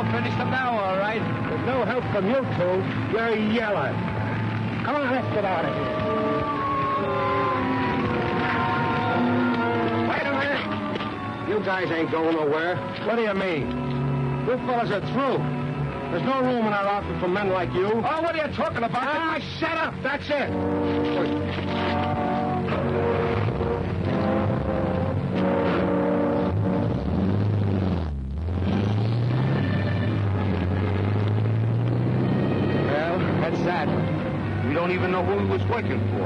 all finished them now, all right. With no help from you two, you're yelling. Come on, let's get out of here. Wait a minute. You guys ain't going nowhere. What do you mean? You fellas are through. There's no room in our outfit for men like you. Oh, what are you talking about? Ah, shut up. That's it. Well, don't even know who he was working for.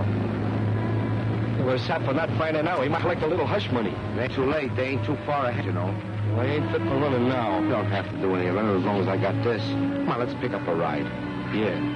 It was set for not finding out. He might collect a little hush money. Ain't too late. They ain't too far ahead, you know. Well, I ain't fit for running now. Don't have to do any running as long as I got this. Come on, let's pick up a ride. Yeah.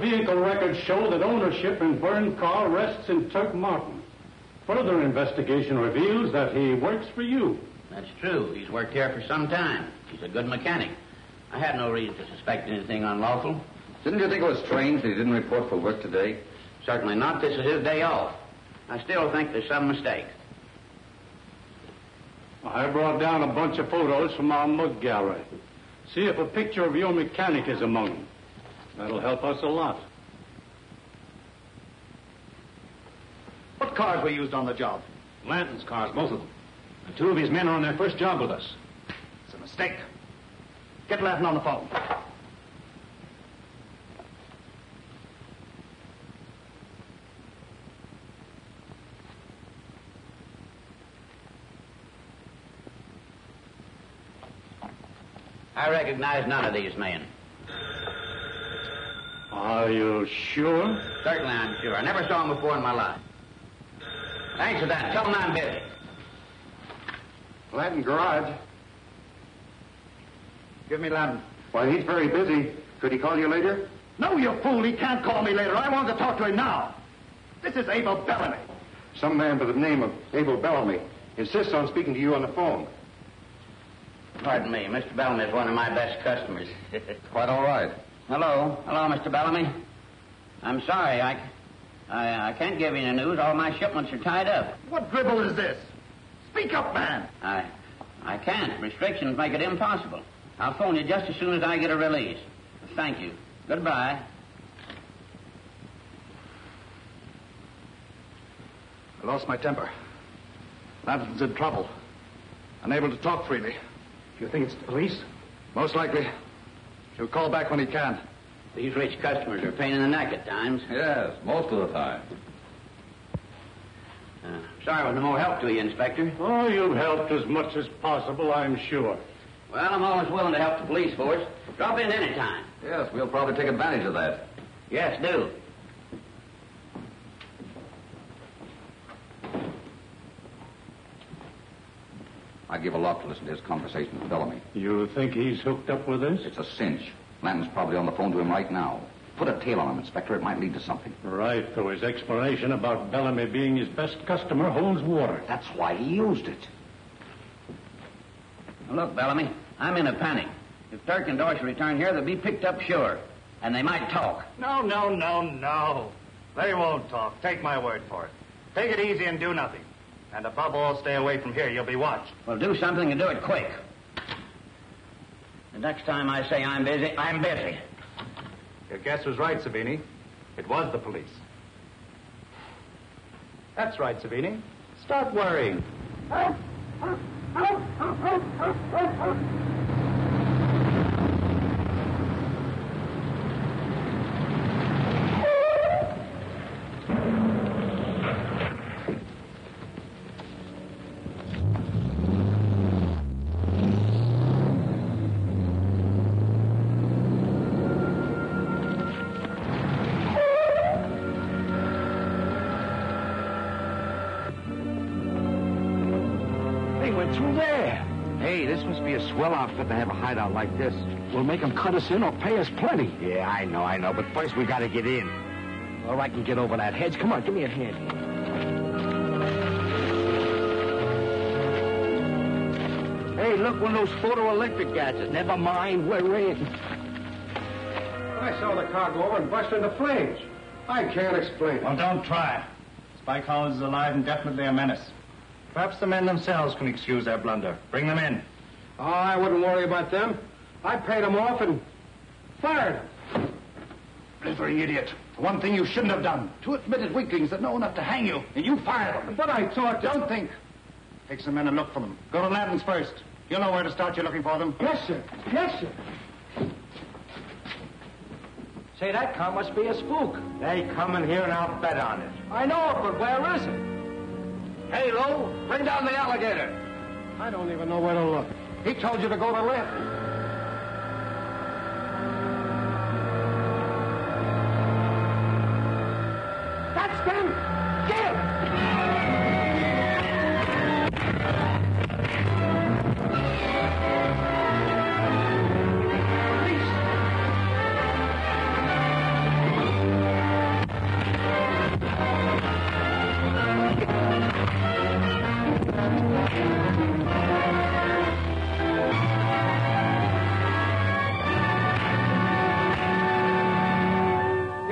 Vehicle records show that ownership in Byrne car rests in Turk Martin. Further investigation reveals that he works for you. That's true. He's worked here for some time. He's a good mechanic. I had no reason to suspect anything unlawful. Didn't you think it was strange that he didn't report for work today? Certainly not. This is his day off. I still think there's some mistake. I brought down a bunch of photos from our mug gallery. See if a picture of your mechanic is among them. That'll help us a lot. What cars were used on the job? Lanton's cars, both of them. And two of his men are on their first job with us. It's a mistake. Get Lanton on the phone. I recognize none of these men. Are you sure? Certainly I'm sure. I never saw him before in my life. Thanks for that. Tell him I'm busy. Lanton Garage. Give me Lanton. Why, he's very busy. Could he call you later? No, you fool. He can't call me later. I want to talk to him now. This is Abel Bellamy. Some man by the name of Abel Bellamy insists on speaking to you on the phone. Pardon me. Mr. Bellamy is one of my best customers. Quite all right. Hello. Hello, Mr. Bellamy. I'm sorry. I, I, I can't give you any news. All my shipments are tied up. What dribble is this? Speak up, man. I, I can't. Restrictions make it impossible. I'll phone you just as soon as I get a release. Thank you. Goodbye. I lost my temper. Lanton's in trouble. Unable to talk freely. You think it's the police? Most likely. He'll call back when he can. These rich customers are a pain in the neck at times. Yes, most of the time. Uh, sorry I was no more help to you, Inspector. Oh, you've helped as much as possible, I'm sure. Well, I'm always willing to help the police force. Drop in any time. Yes, we'll probably take advantage of that. Yes, do. I give a lot to listen to his conversation with Bellamy. You think he's hooked up with us? It's a cinch. Lanton's probably on the phone to him right now. Put a tail on him, Inspector. It might lead to something. Right, though his explanation about Bellamy being his best customer holds water. That's why he used it. Look, Bellamy, I'm in a panic. If Turk and Dorsey return here, they'll be picked up sure. And they might talk. No, no, no, no. They won't talk. Take my word for it. Take it easy and do nothing. And above all, stay away from here. You'll be watched. Well, do something and do it quick. The next time I say I'm busy, I'm busy. Your guess was right, Savini. It was the police. That's right, Savini. Stop worrying. Be a swell outfit to have a hideout like this. We'll make them cut us in or pay us plenty. Yeah, I know, I know. But first we gotta get in. Or I can get over that hedge. Come on, give me a hand. Hey, look, one of those photoelectric gadgets. Never mind, we're in. I saw the car go over and burst into flames. I can't explain Well, don't try. Spike Holland is alive and definitely a menace. Perhaps the men themselves can excuse their blunder. Bring them in. Oh, I wouldn't worry about them. I paid them off and fired them. Blithering idiot. One thing you shouldn't have done. Two admitted weaklings that know enough to hang you, and you fired them. But I thought... Don't think. Take some men and look for them. Go to Lanton's first. You'll know where to start. You're looking for them. Yes, sir. Yes, sir. Say, that car must be a spook. They come in here and I'll bet on it. I know it, but where is it? Hey, Lou, bring down the alligator. I don't even know where to look. He told you to go to left.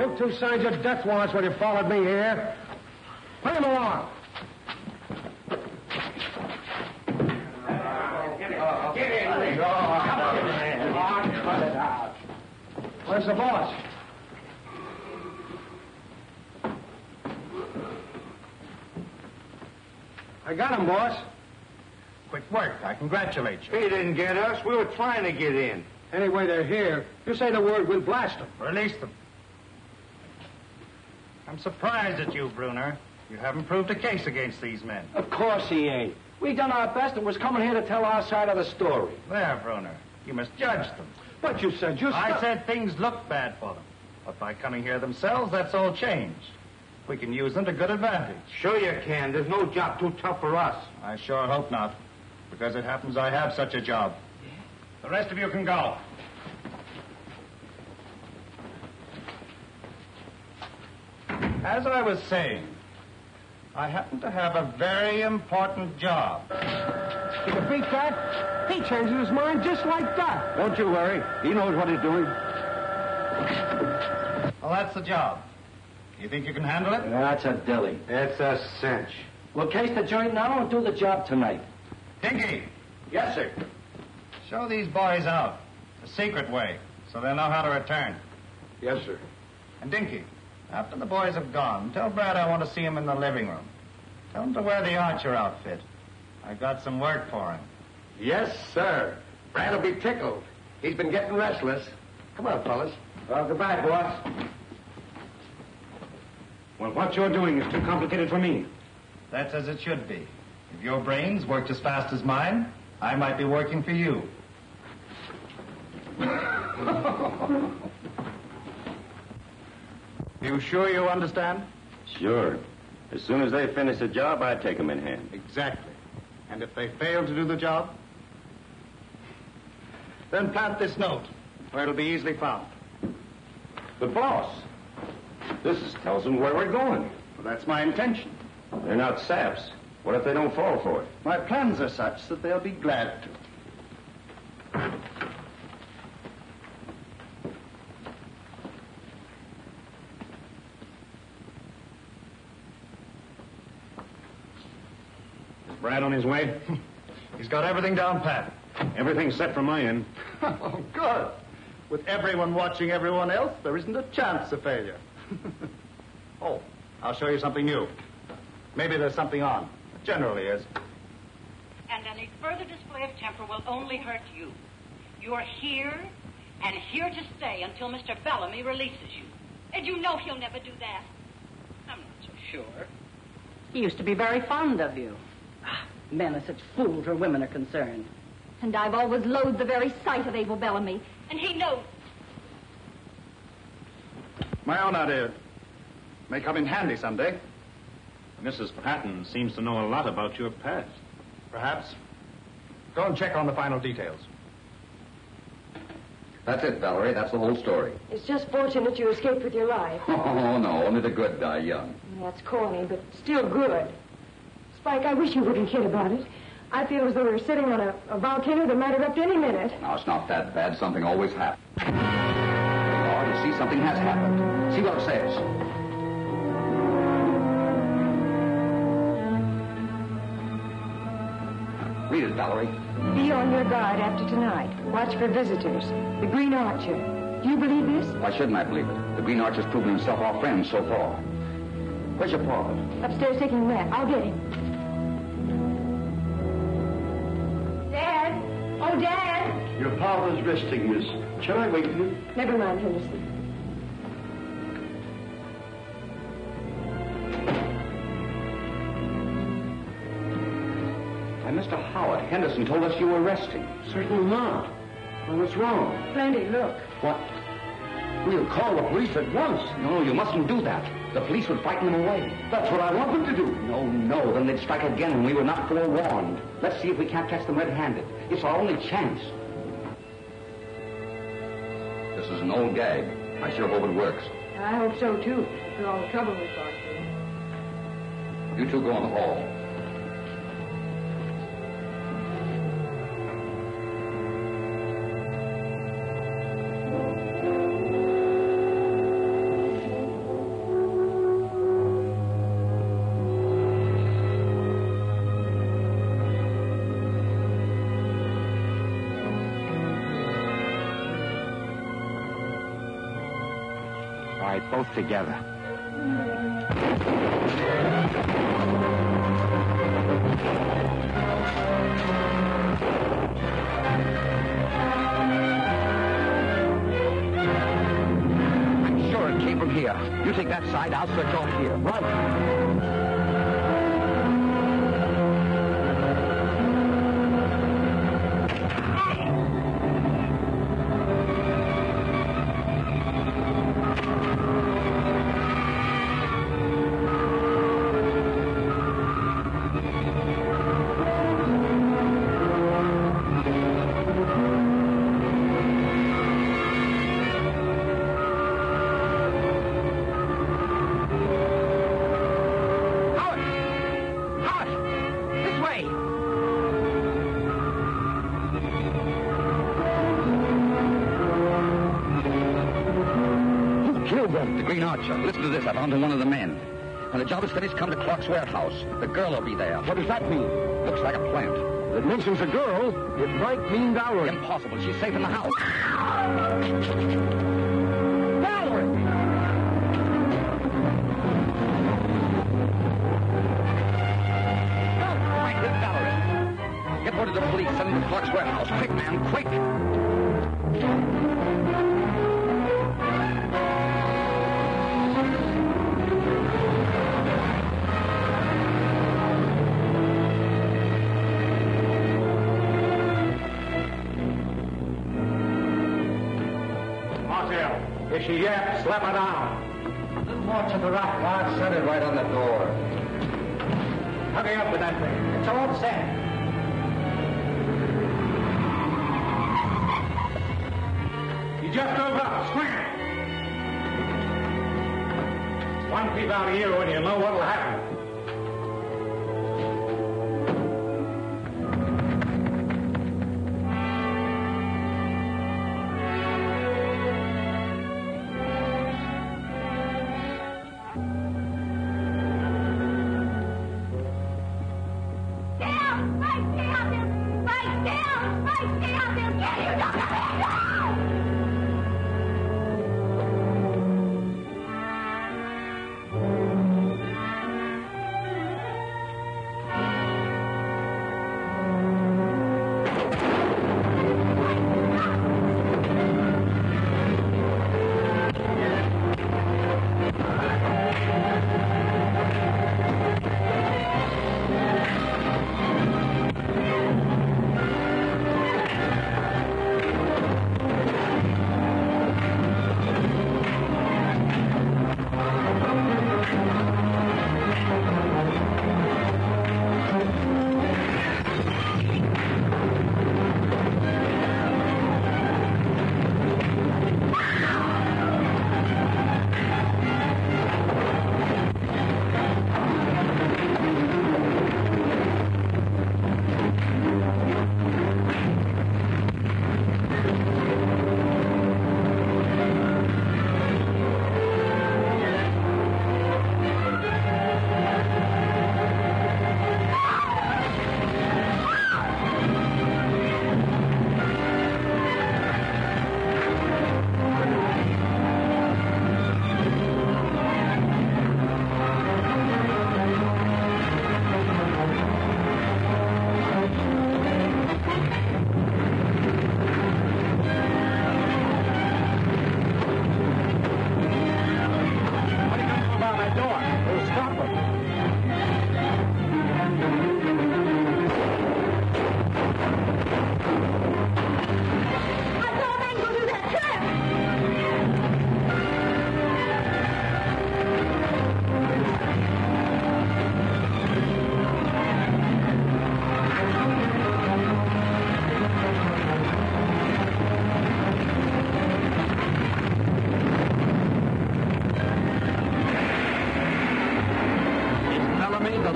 You two signed your death warrants when you followed me here. Bring him along. Get in. Where's the boss? I got him, boss. Quick work. I congratulate you. He didn't get us. We were trying to get in. Anyway, they're here. You say the word, we'll blast them. Release them. I'm surprised at you, Bruner. You haven't proved a case against these men. Of course he ain't. We done our best and was coming here to tell our side of the story. There, Bruner. You must judge them. But you said you... I said things look bad for them. But by coming here themselves, that's all changed. We can use them to good advantage. Sure you can. There's no job too tough for us. I sure hope not. Because it happens I have such a job. The rest of you can go. As I was saying, I happen to have a very important job. You can beat that? He changes his mind just like that. Don't you worry. He knows what he's doing. Well, that's the job. You think you can handle it? That's a dilly. It's a cinch. We'll case the joint now and do the job tonight. Dinky, Yes, sir. show these boys out. A secret way, so they'll know how to return. Yes, sir. And Dinky, after the boys have gone, tell Brad I want to see him in the living room. Tell him to wear the Archer outfit. I've got some work for him. Yes, sir. Brad'll be tickled. He's been getting restless. Come on, fellas. Well, goodbye, boss. Well, what you're doing is too complicated for me. That's as it should be. If your brains worked as fast as mine, I might be working for you. you sure you understand? Sure. As soon as they finish the job, I take them in hand. Exactly. And if they fail to do the job, then plant this note where it'll be easily found. The boss, this is, tells them where we're going. Well, that's my intention. They're not saps. What if they don't fall for it? My plans are such that they'll be glad to. On his way? He's got everything down pat. Everything's set from my end. oh, good. With everyone watching everyone else, there isn't a chance of failure. oh, I'll show you something new. Maybe there's something on. It generally is. And any further display of temper will only hurt you. You're here and here to stay until Mr. Bellamy releases you. And you know he'll never do that. I'm not so sure. He used to be very fond of you. Ah, Men are such fools where women are concerned. And I've always loathed the very sight of Abel Bellamy. And he knows. My own idea. May come in handy someday. Mrs. Patton seems to know a lot about your past. Perhaps. Go and check on the final details. That's it, Valerie. That's the whole story. It's just fortunate you escaped with your life. Oh, no. Only the good die young. That's corny, but still good. Spike, I wish you wouldn't kid about it. I feel as though we were sitting on a, a volcano that might erupt any minute. No, it's not that bad. Something always happens. Oh, you see, something has happened. See what it says. Read it, Valerie. Be on your guard after tonight. Watch for visitors. The Green Archer. Do you believe this? Why shouldn't I believe it? The Green Archer's proven himself our friend so far. Where's your father? Upstairs taking a nap. I'll get him. Oh, Dad! Your father's resting, miss. Shall I wake you? Never mind, Henderson. Why, Mr. Howard, Henderson told us you were resting. Certainly not. Well, what's wrong? Plenty, look. What? We'll call the police at once. No, no, you mustn't do that. The police would frighten them away. That's what I want them to do. No, no, then they'd strike again and we were not forewarned. Let's see if we can't catch them red-handed. It's our only chance. This is an old gag. I sure hope it works. I hope so, too, for all the trouble we've gone through. You two go in the hall. Right, both together. I'm sure it came from here. You take that side, I'll search off here. Run. The Green Archer. Listen to this. I found one of the men. When the job is finished, come to Clark's warehouse. The girl will be there. What does that mean? Looks like a plant. It mentions a girl. It might mean Valerie. Impossible. She's safe in the house. Valerie! Right with Valerie. Get word to the police. Send them to Clark's warehouse. Quick, man, quick. She yet? Slap her down. little more to the right. Set it right on the door. Hurry up with that thing. It's all set. You just over. Up. Swing. One peep out of you and you'll know what'll happen.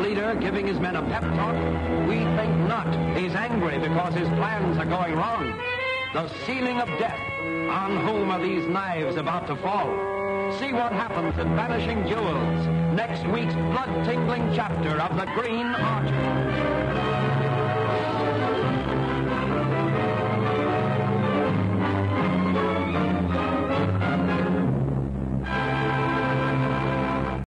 Leader giving his men a pep talk? We think not. He's angry because his plans are going wrong. The ceiling of death. On whom are these knives about to fall? See what happens in Vanishing Jewels, next week's blood-tingling chapter of The Green Archer.